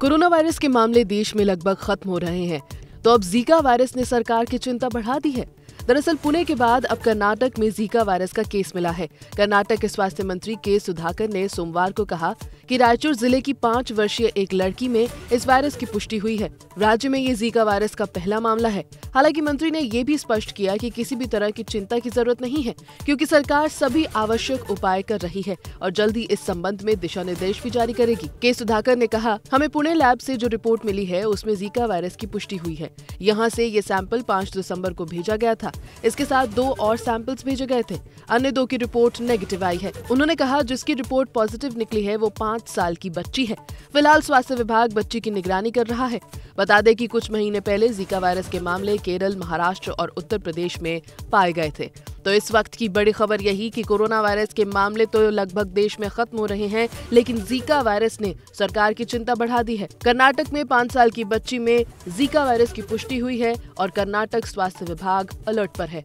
Corona virus के मामले देश में लगभग खत्म हो रहे हैं। तो अब जीका वायरस ने सरकार की चिंता बढ़ा दी है। दरअसल पुणे के बाद अब कर्नाटक में जीका वायरस का केस मिला है। कर्नाटक के स्वास्थ्य मंत्री के सुधाकर ने सोमवार को कहा कि रायचूर ज़िले की पाँच वर्षीय एक लड़की में इस वायरस की पुष्टि हुई है। राज्य में ये जीका वायरस का पहला मामला है। हालाँकि मंत्री ने ये भी स्पष्ट किया कि किसी भी तरह की चिंता की ज़रूरत नहीं है, क्योंकि सरकार सभी आवश्यक उपाय कर रही है और जल्दी इस संबंध में दिशा निर्देश भी जारी करेगी। के सुधाकर ने कहा, हमें पुणे लैब से जो रिपोर्ट मिली है, उसमें जीका वायरस की पुष्टि हुई है। यहाँ से ये सैंपल पाँच दिसंबर को भेजा गया था। इसके साथ दो और सैंपल्स भेजे गए थे। अन्य दो की रिपोर्ट नेगेटिव आई है। उन्होंने कहा, जिसकी रिपोर्ट पॉजिटिव निकली है, वो पाँच साल की बच्ची है। फ़िलहाल स्वास्थ्य विभाग बच्ची की निगरानी कर रहा है। बता दें कि कुछ महीने पहले जीका वायरस के मामले केरल, महाराष्ट्र और उत्तर प्रदेश में पाए गए थे। तो इस वक्त की बड़ी खबर यही कि कोरोना वायरस के मामले तो लगभग देश में खत्म हो रहे हैं, लेकिन जीका वायरस ने सरकार की चिंता बढ़ा दी है। कर्नाटक में पाँच साल की बच्ची में जीका वायरस की पुष्टि हुई है और कर्नाटक स्वास्थ्य विभाग अलर्ट पर है।